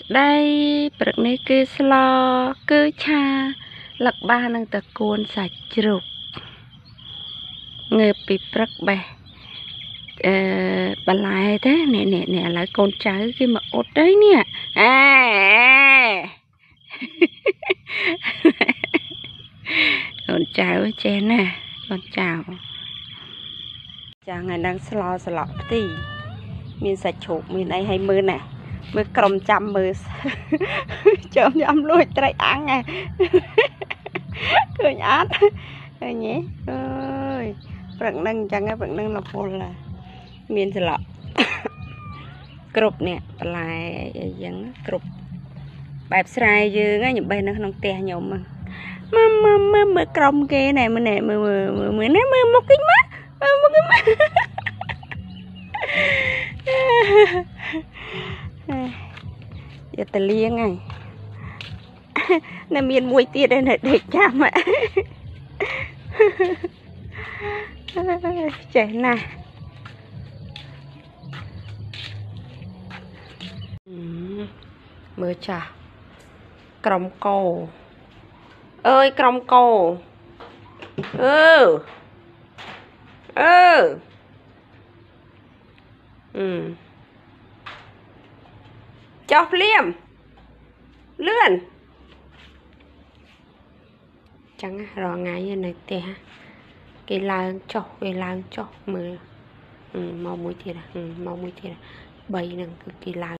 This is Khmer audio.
ស្ដីព្រឹកនេះគឺស្លគឺឆាលឹកបាសនឹងតកួនសាច់ជ្រូកងើបពីព្រឹកបេះអឺបន្លែទេនេះនេះនេះឥឡូវកូនចៅគេមកអ៊ុតទៅនេះអេកូនចៅចេះណាកូនចៅចាំថ្ងៃហ្នឹងស្លស្លក់ផ្ទី មានសាច់ជ្រូកមានអីឲ្យមើលណា មើលក្រុមចាំមើលចាំញ៉ាំលួចត្រីអាំងហ៎ឃើញអត់ឃើញទេអើយព្រឹកហ្នឹងអញ្ចឹងព្រឹកហ្នឹងលពលមានស្លក់គ្រប់នេះបន្លែអីយ៉ាងគ្រប់បែបស្រែយើងញ៉ាំបេះនៅក្នុងផ្ទះខ្ញុំមើលមើលមើលមើលក្រុមគេណែមើលណែមើលមើលមើលណែមើលមុខគេមកមើលមុខគេមក យកតលៀងហើយនៅមានមួយទៀតឯនៅដេកចាំចេះណាស់មើលចាស់ក្រុមកោអើយក្រុមកោអឺអឺអឺ ចុះភ្លាមលឿនចឹងរងថ្ងៃនៅផ្ទះគេឡើងចុះគេឡើងចុះមើលមកមួយទៀតមកមួយទៀត3ហ្នឹងគឺគេឡើង